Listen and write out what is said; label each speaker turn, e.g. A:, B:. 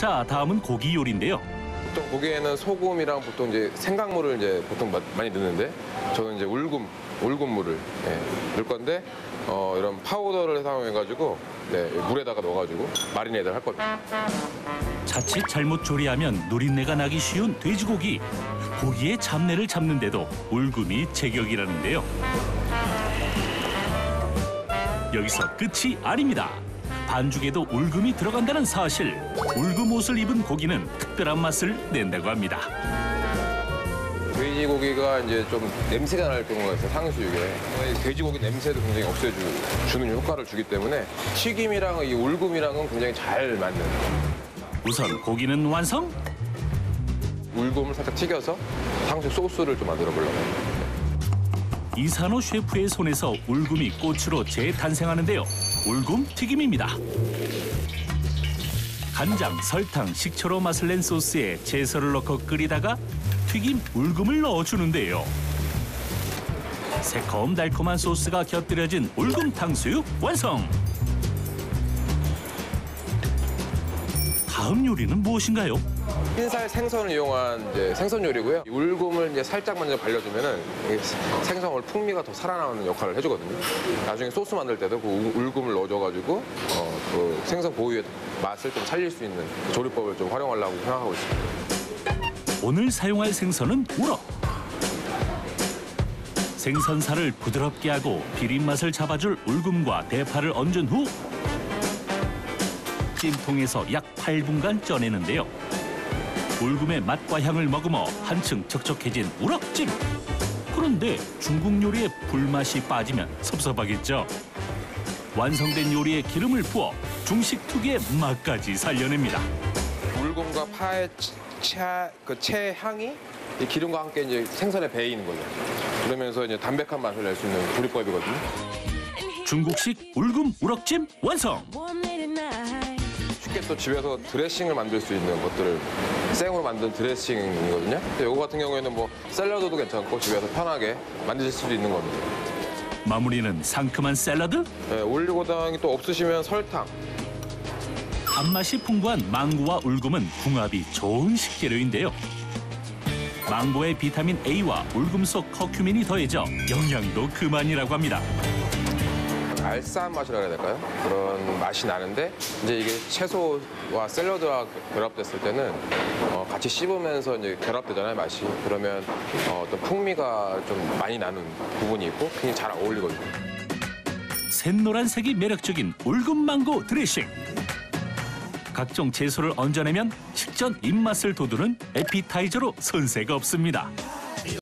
A: 자, 다음은 고기 요리인데요.
B: 보통 고기에는 소금이랑 보통 이제 생강물을 이제 보통 마- 많이 넣는데 저는 이제 울금 울금물을 예, 넣을 건데 어, 이런 파우더를 사용해가지고 네, 물에다가 넣어가지고 마리네이드를 할 겁니다.
A: 자칫 잘못 조리하면 누린내가 나기 쉬운 돼지고기. 고기의 잡내를 잡는데도 울금이 제격이라는데요. 여기서 끝이 아닙니다. 반죽에도 울금이 들어간다는 사실. 울금 옷을 입은 고기는 특별한 맛을 낸다고 합니다.
B: 돼지고기가 이제 좀 냄새가 날 경우가 있어요 상수육에 이 돼지고기 냄새도 굉장히 없애주는 효과를 주기 때문에 튀김이랑 이 울금이랑은 굉장히 잘 맞는
A: 우선 고기는 완성.
B: 울금을 살짝 튀겨서 상수육 소스를 좀 만들어 보려고 해요.
A: 이산호 셰프의 손에서 울금이 꽃으로 재탄생하는데요. 울금 튀김입니다. 간장, 설탕, 식초로 맛을 낸 소스에 채소를 넣고 끓이다가 튀김 울금을 넣어주는데요. 새콤달콤한 소스가 곁들여진 울금 탕수육 완성! 다음 요리는 무엇인가요?
B: 흰살 생선을 이용한 이제 생선 요리고요. 이 울금을 이제 살짝 먼저 발려주면은 이 생선을 풍미가 더 살아나는 역할을 해주거든요. 나중에 소스 만들 때도 그 우- 울금을 넣어줘가지고 어, 그 생선 고유의 맛을 좀 살릴 수 있는 그 조리법을 좀 활용하려고 생각하고 있습니다.
A: 오늘 사용할 생선은 우럭. 생선살을 부드럽게 하고 비린 맛을 잡아줄 울금과 대파를 얹은 후 찜통에서 약 8분간 쪄내는데요. 울금의 맛과 향을 머금어 한층 촉촉해진 우럭찜. 그런데 중국 요리에 불맛이 빠지면 섭섭하겠죠. 완성된 요리에 기름을 부어 중식 특유의 맛까지 살려냅니다.
B: 울금과 파의 차, 그 채향이 이 기름과 함께 이제 생선에 배에 있는 거죠. 그러면서 이제 담백한 맛을 낼 수 있는 조리법이거든요.
A: 중국식 울금 우럭찜 완성!
B: 쉽게 또 집에서 드레싱을 만들 수 있는 것들을 생으로 만든 드레싱이거든요. 이거 같은 경우에는 뭐 샐러드도 괜찮고 집에서 편하게 만드실 수도 있는 겁니다.
A: 마무리는 상큼한 샐러드?
B: 네, 올리고당이 또 없으시면 설탕,
A: 단맛이 풍부한 망고와 울금은 궁합이 좋은 식재료인데요. 망고의 비타민 A와 울금 속 커큐민이 더해져 영양도 그만이라고 합니다.
B: 알싸한 맛이라 해야 될까요? 그런 맛이 나는데 이제 이게 채소와 샐러드와 결합됐을 때는 어, 같이 씹으면서 이제 결합되잖아요 맛이. 그러면 어, 어떤 풍미가 좀 많이 나는 부분이 있고 굉장히 잘 어울리거든요.
A: 샛노란색이 매력적인 울금 망고 드레싱. 각종 채소를 얹어내면 식전 입맛을 돋우는 에피타이저로 손색 없습니다.